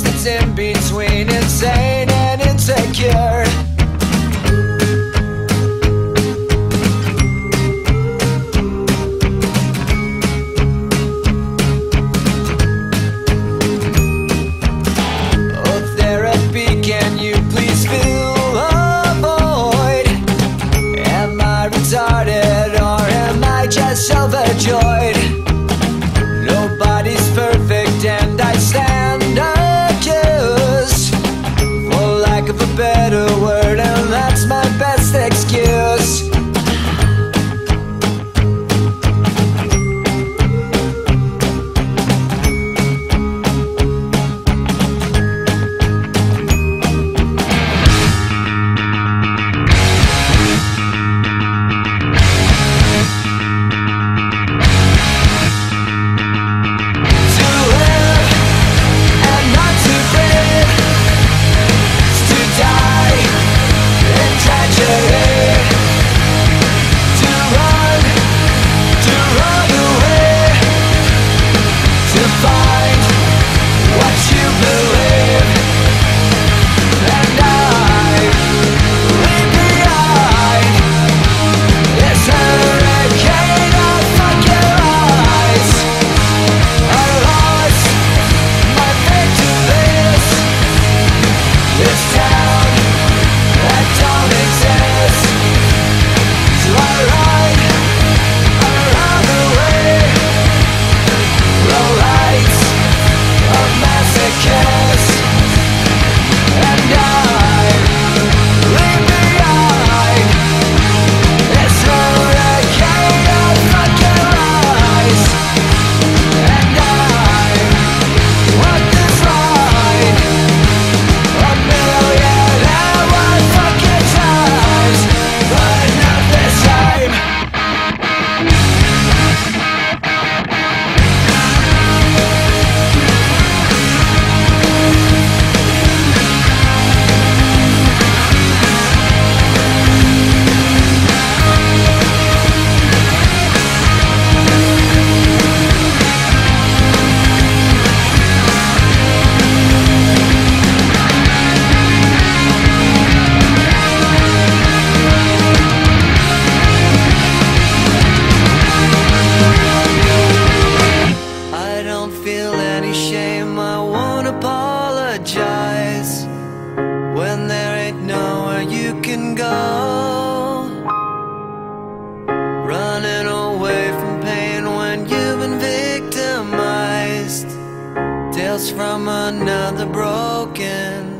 That's in between. Insane from another broken